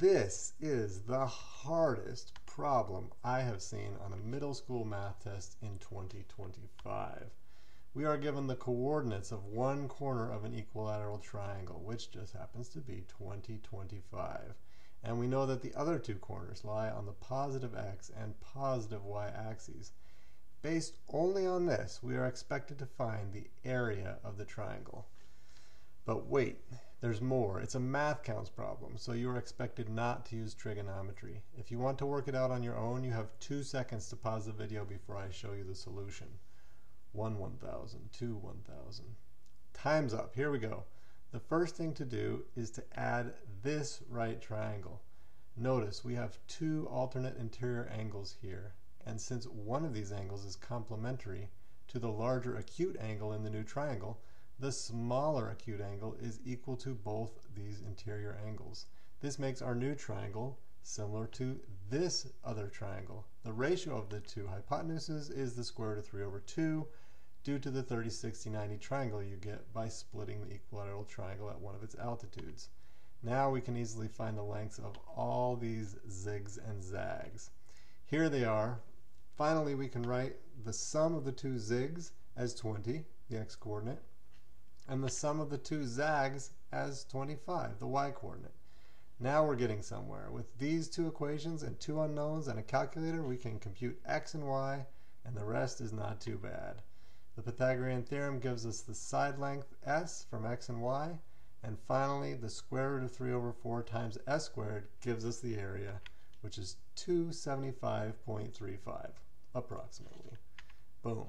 This is the hardest problem I have seen on a middle school math test in 2025. We are given the coordinates of one corner of an equilateral triangle, which just happens to be 2025. And we know that the other two corners lie on the positive x and positive y axes. Based only on this, we are expected to find the area of the triangle. But wait, there's more. It's a MathCounts problem, so you are expected not to use trigonometry. If you want to work it out on your own, you have two seconds to pause the video before I show you the solution. 1 1000, 2 1000. Time's up. Here we go. The first thing to do is to add this right triangle. Notice we have two alternate interior angles here, and since one of these angles is complementary to the larger acute angle in the new triangle, the smaller acute angle is equal to both these interior angles. This makes our new triangle similar to this other triangle. The ratio of the two hypotenuses is the square root of 3 over 2 due to the 30, 60, 90 triangle you get by splitting the equilateral triangle at one of its altitudes. Now we can easily find the lengths of all these zigs and zags. Here they are. Finally, we can write the sum of the two zigs as 20, the x-coordinate, and the sum of the two zags as 25, the y-coordinate. Now we're getting somewhere. With these two equations and two unknowns and a calculator, we can compute x and y, and the rest is not too bad. The Pythagorean theorem gives us the side length s from x and y, and finally the square root of 3 over 4 times s squared gives us the area, which is 275.35, approximately. Boom.